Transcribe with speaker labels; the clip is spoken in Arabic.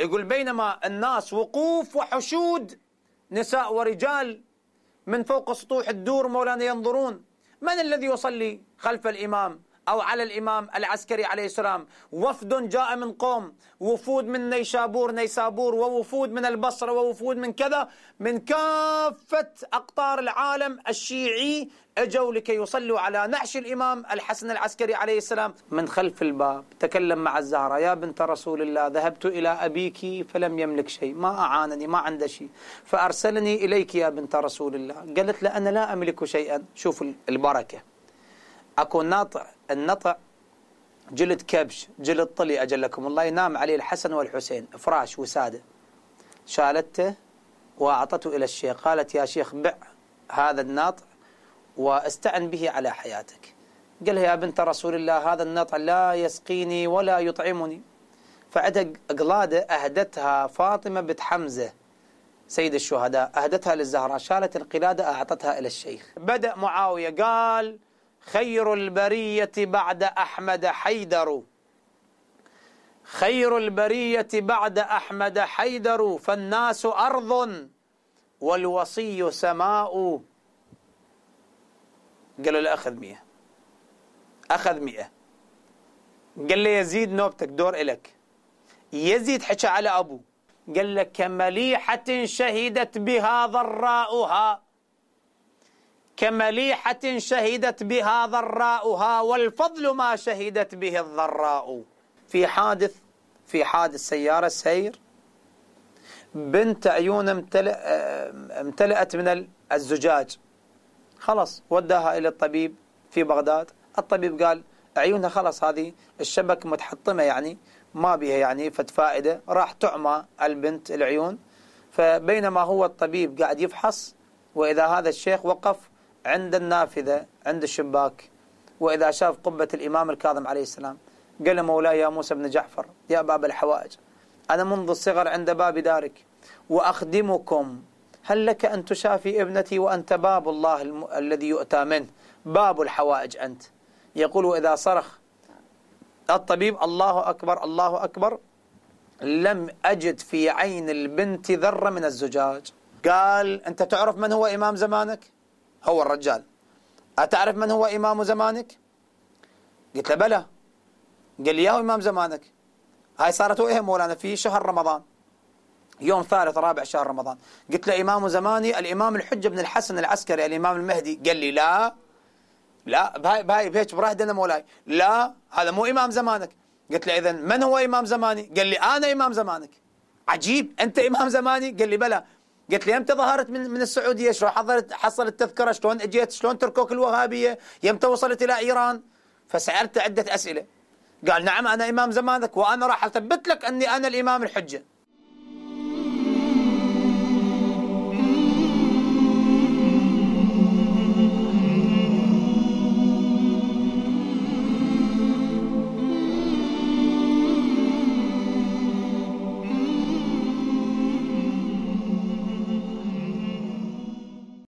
Speaker 1: يقول بينما الناس وقوف وحشود نساء ورجال من فوق سطوح الدور مولانا ينظرون. من الذي يصلي خلف الإمام؟ أو على الإمام العسكري عليه السلام. وفد جاء من قوم. وفود من نيشابور نيسابور. ووفود من البصرة. ووفود من كذا. من كافة أقطار العالم الشيعي أجوا لكي يصلوا على نعش الإمام الحسن العسكري عليه السلام. من خلف الباب. تكلم مع الزهرة. يا بنت رسول الله ذهبت إلى أبيك فلم يملك شيء. ما أعانني ما عنده شيء. فأرسلني إليك يا بنت رسول الله. قالت له أنا لا أملك شيئا. شوف البركة. أكو ناطع النطع جلد كبش جلد طلي أجلكم الله ينام عليه الحسن والحسين فراش وسادة. شالته وأعطته إلى الشيخ قالت يا شيخ بع هذا الناطع واستعن به على حياتك. قال يا بنت رسول الله هذا النطع لا يسقيني ولا يطعمني. فعندها قلادة أهدتها فاطمة بنت حمزة سيد الشهداء أهدتها للزهراء شالت القلادة أعطتها إلى الشيخ. بدأ معاوية قال خير البرية بعد أحمد حيدر. خير البرية بعد أحمد حيدر فالناس أرض والوصي سماء. قالوا له أخذ مئة. أخذ مئة. قال له يزيد نوبتك دور إلك يزيد حكى على أبوه. قال لك كمليحة شهدت بها ضراؤها. كمليحة شهدت بها ضراؤها والفضل ما شهدت به الضراء. في حادث في حادث سيارة سير بنت عيون امتلأ امتلأت من الزجاج. خلص وداها إلى الطبيب في بغداد. الطبيب قال عيونها خلص هذه الشبك متحطمة يعني ما بها يعني فت فائدة. راح تعمى البنت العيون. فبينما هو الطبيب قاعد يفحص وإذا هذا الشيخ وقف عند النافذة عند الشباك. وإذا شاف قبة الإمام الكاظم عليه السلام قال مولاي يا موسى بن جعفر يا باب الحوائج أنا منذ الصغر عند باب دارك وأخدمكم. هل لك أن تشافي ابنتي وأنت باب الله الم... الذي يؤتى منه؟ باب الحوائج أنت. يقول وإذا صرخ الطبيب الله أكبر الله أكبر لم أجد في عين البنت ذرة من الزجاج. قال أنت تعرف من هو إمام زمانك؟ هو الرجال. أتعرف من هو إمام زمانك؟ قلت له بلى. قال لي يا إمام زمانك. هاي صارت وإيه مولانا في شهر رمضان. يوم ثالث رابع شهر رمضان. قلت له إمام زماني الإمام الحجة بن الحسن العسكري الإمام المهدي. قال لي لا. لا بهاي بهاي بهيك برهدنا مولاي. لا هذا مو إمام زمانك. قلت له إذا من هو إمام زماني؟ قال لي أنا إمام زمانك. عجيب أنت إمام زماني؟ قال لي بلى. قلت لي يمتى ظهرت من من السعودية شلون حضرت حصلت تذكرة شلون اجيت؟ شلون تركوك الوهابية؟ يمتى وصلت إلى إيران فسألت عدة أسئلة. قال نعم أنا إمام زمانك وأنا راح أثبت لك أني أنا الإمام الحجة.